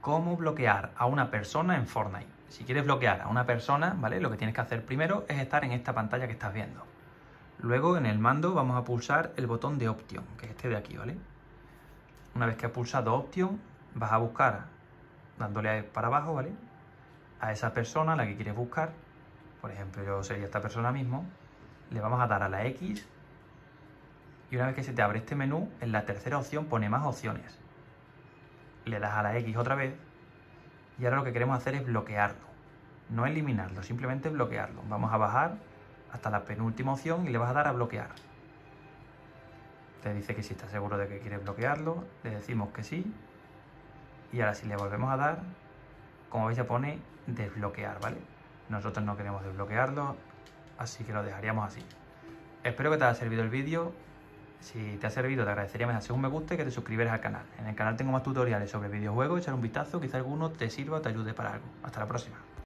cómo bloquear a una persona en Fortnite. Si quieres bloquear a una persona, ¿vale? Lo que tienes que hacer primero es estar en esta pantalla que estás viendo. Luego en el mando vamos a pulsar el botón de Option, que es este de aquí, ¿vale? Una vez que has pulsado Option, vas a buscar, dándole para abajo, ¿vale? A esa persona a la que quieres buscar. Por ejemplo, yo sería esta persona mismo. Le vamos a dar a la X. Y una vez que se te abre este menú, en la tercera opción pone más opciones le das a la X otra vez y ahora lo que queremos hacer es bloquearlo. No eliminarlo, simplemente bloquearlo. Vamos a bajar hasta la penúltima opción y le vas a dar a bloquear. Te dice que si está seguro de que quieres bloquearlo, le decimos que sí. Y ahora si le volvemos a dar, como veis se pone desbloquear, ¿vale? Nosotros no queremos desbloquearlo, así que lo dejaríamos así. Espero que te haya servido el vídeo. Si te ha servido, te agradecería más hacer un me gusta y que te suscribieras al canal. En el canal tengo más tutoriales sobre videojuegos, echar un vistazo, quizá alguno te sirva o te ayude para algo. Hasta la próxima.